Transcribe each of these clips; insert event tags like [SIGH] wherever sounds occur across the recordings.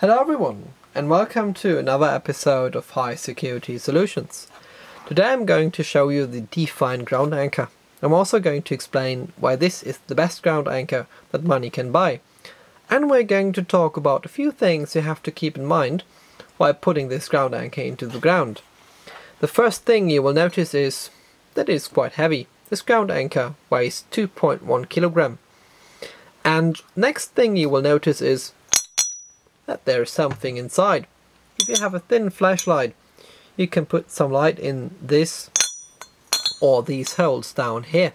Hello everyone, and welcome to another episode of High Security Solutions. Today I'm going to show you the Defiant ground anchor. I'm also going to explain why this is the best ground anchor that money can buy. And we're going to talk about a few things you have to keep in mind while putting this ground anchor into the ground. The first thing you will notice is that it's quite heavy. This ground anchor weighs 2.1 kilogram. And next thing you will notice is that there's something inside. If you have a thin flashlight, you can put some light in this or these holes down here.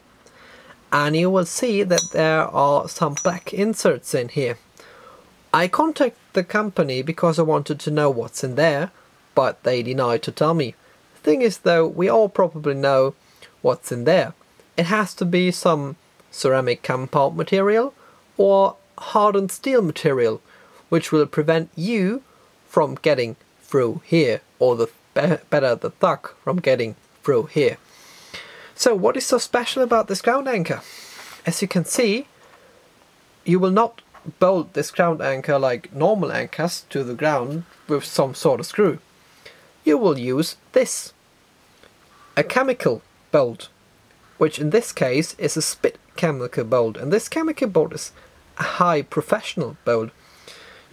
And you will see that there are some black inserts in here. I contacted the company because I wanted to know what's in there, but they denied to tell me. Thing is though, we all probably know what's in there. It has to be some ceramic compound material or hardened steel material which will prevent you from getting through here, or the be better the thug from getting through here. So what is so special about this ground anchor? As you can see, you will not bolt this ground anchor like normal anchors to the ground with some sort of screw. You will use this, a chemical bolt, which in this case is a spit chemical bolt, and this chemical bolt is a high professional bolt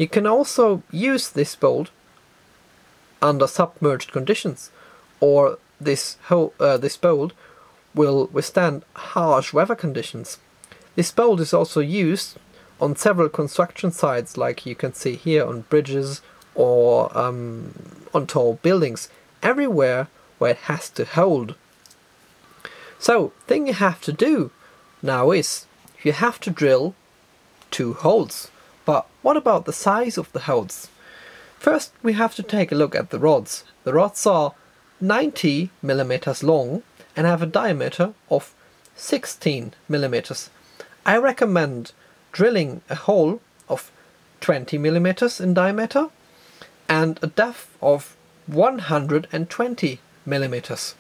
you can also use this bolt under submerged conditions, or this, whole, uh, this bolt will withstand harsh weather conditions. This bolt is also used on several construction sites, like you can see here on bridges or um, on tall buildings, everywhere where it has to hold. So, thing you have to do now is you have to drill two holes. But what about the size of the holes? First we have to take a look at the rods. The rods are 90 millimeters long and have a diameter of 16 millimeters. I recommend drilling a hole of 20 millimeters in diameter and a depth of 120 millimeters.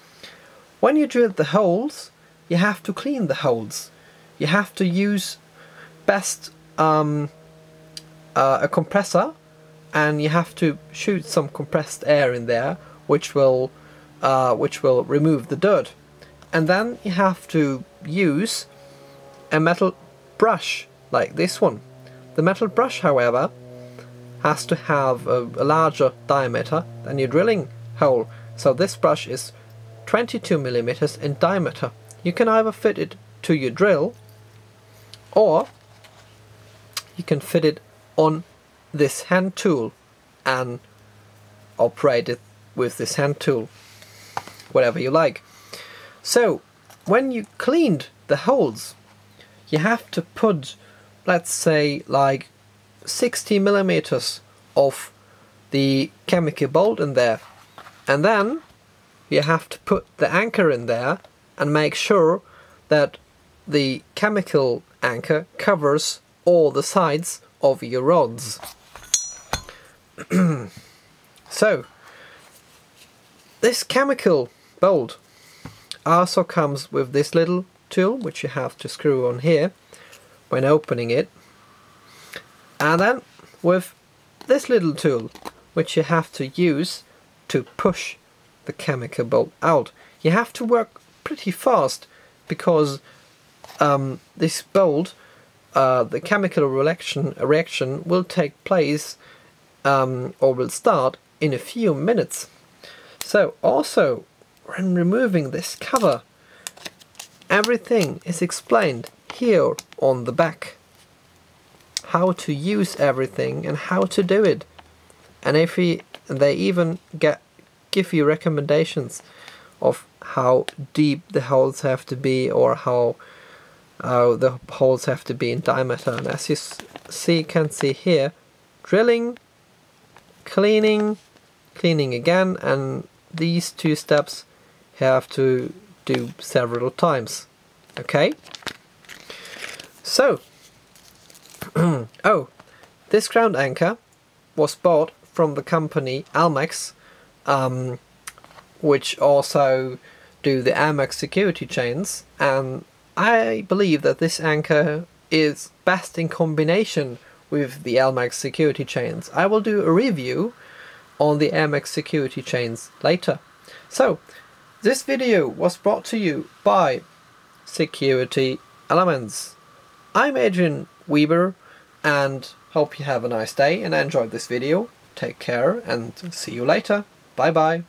When you drill the holes, you have to clean the holes. You have to use best um, uh, a compressor and you have to shoot some compressed air in there which will uh, which will remove the dirt. And then you have to use a metal brush like this one. The metal brush however has to have a, a larger diameter than your drilling hole. So this brush is 22 millimeters in diameter. You can either fit it to your drill or you can fit it on this hand tool and operate it with this hand tool whatever you like. So when you cleaned the holes you have to put let's say like 60 millimeters of the chemical bolt in there. And then you have to put the anchor in there and make sure that the chemical anchor covers all the sides of your rods. [CLEARS THROAT] so, this chemical bolt also comes with this little tool which you have to screw on here when opening it and then with this little tool which you have to use to push the chemical bolt out. You have to work pretty fast because um, this bolt uh, the chemical reaction, reaction will take place um, or will start in a few minutes. So also when removing this cover everything is explained here on the back. How to use everything and how to do it. And if we, they even get give you recommendations of how deep the holes have to be or how uh, the holes have to be in diameter. And as you see can see here drilling cleaning cleaning again and these two steps have to do several times. Okay? So [CLEARS THROAT] oh this ground anchor was bought from the company Almax um, which also do the Almax security chains and I believe that this anchor is best in combination with the Almax security chains. I will do a review on the Almax security chains later. So, this video was brought to you by Security Elements. I'm Adrian Weber and hope you have a nice day and enjoyed this video. Take care and see you later. Bye bye.